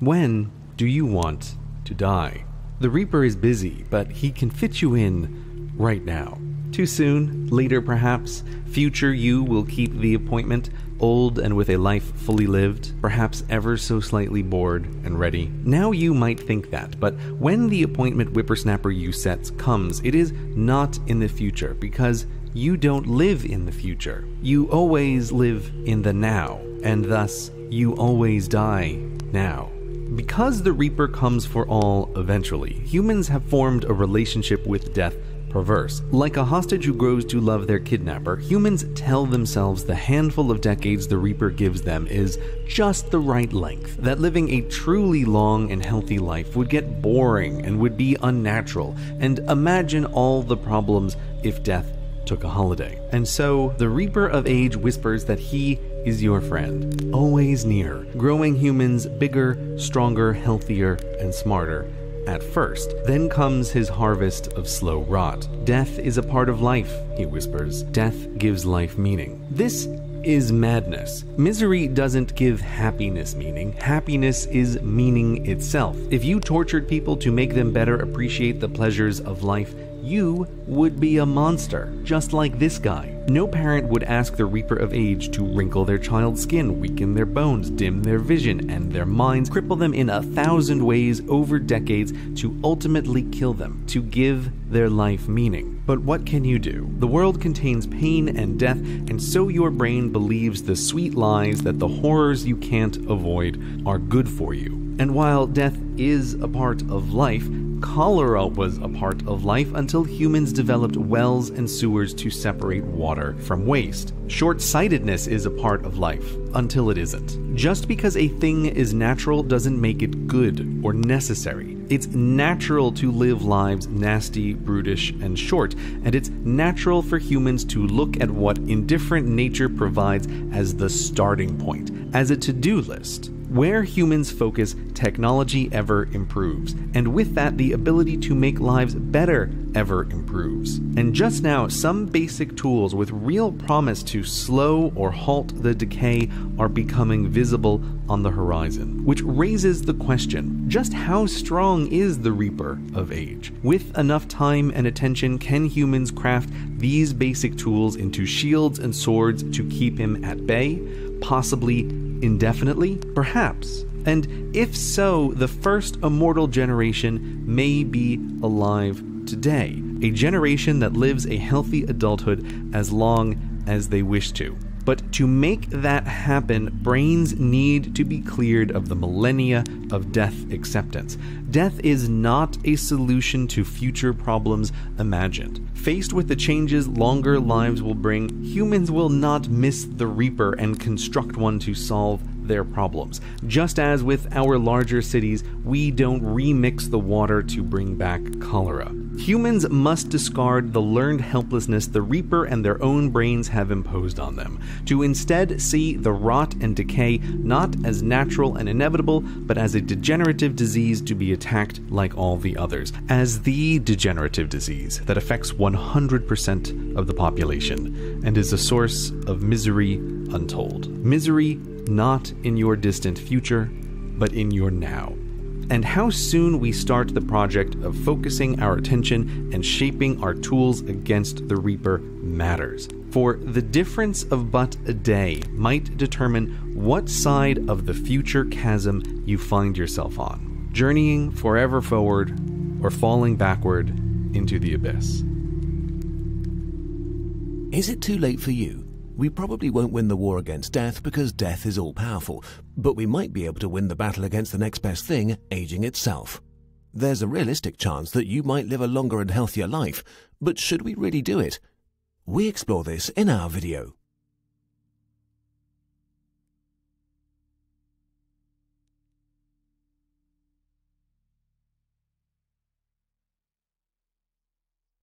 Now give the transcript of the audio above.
When do you want to die? The Reaper is busy, but he can fit you in right now. Too soon, later perhaps, future you will keep the appointment, old and with a life fully lived, perhaps ever so slightly bored and ready. Now you might think that, but when the appointment whippersnapper you sets comes, it is not in the future, because you don't live in the future. You always live in the now, and thus you always die now. Because the Reaper comes for all eventually, humans have formed a relationship with death perverse. Like a hostage who grows to love their kidnapper, humans tell themselves the handful of decades the Reaper gives them is just the right length, that living a truly long and healthy life would get boring and would be unnatural, and imagine all the problems if death took a holiday. And so, the Reaper of Age whispers that he is your friend, always near, growing humans bigger, stronger, healthier, and smarter at first. Then comes his harvest of slow rot. Death is a part of life, he whispers. Death gives life meaning. This is madness. Misery doesn't give happiness meaning. Happiness is meaning itself. If you tortured people to make them better appreciate the pleasures of life, you would be a monster, just like this guy. No parent would ask the Reaper of Age to wrinkle their child's skin, weaken their bones, dim their vision and their minds, cripple them in a thousand ways over decades to ultimately kill them, to give their life meaning. But what can you do? The world contains pain and death, and so your brain believes the sweet lies that the horrors you can't avoid are good for you. And while death is a part of life, cholera was a part of life until humans developed wells and sewers to separate water from waste. Short sightedness is a part of life until it isn't. Just because a thing is natural doesn't make it good or necessary. It's natural to live lives nasty, brutish, and short, and it's natural for humans to look at what indifferent nature provides as the starting point, as a to do list. Where humans focus, technology ever improves, and with that, the ability to make lives better ever improves. And just now, some basic tools with real promise to slow or halt the decay are becoming visible on the horizon, which raises the question just how strong is the Reaper of Age? With enough time and attention, can humans craft these basic tools into shields and swords to keep him at bay? Possibly indefinitely? Perhaps. And if so, the first immortal generation may be alive today. A generation that lives a healthy adulthood as long as they wish to. But to make that happen, brains need to be cleared of the millennia of death acceptance. Death is not a solution to future problems imagined. Faced with the changes longer lives will bring, humans will not miss the Reaper and construct one to solve their problems. Just as with our larger cities, we don't remix the water to bring back cholera. Humans must discard the learned helplessness the Reaper and their own brains have imposed on them, to instead see the rot and decay not as natural and inevitable, but as a degenerative disease to be attacked like all the others, as the degenerative disease that affects 100% of the population and is a source of misery untold. Misery not in your distant future, but in your now. And how soon we start the project of focusing our attention and shaping our tools against the Reaper matters. For the difference of but a day might determine what side of the future chasm you find yourself on, journeying forever forward or falling backward into the abyss. Is it too late for you? We probably won't win the war against death because death is all powerful, but we might be able to win the battle against the next best thing, aging itself. There's a realistic chance that you might live a longer and healthier life, but should we really do it? We explore this in our video.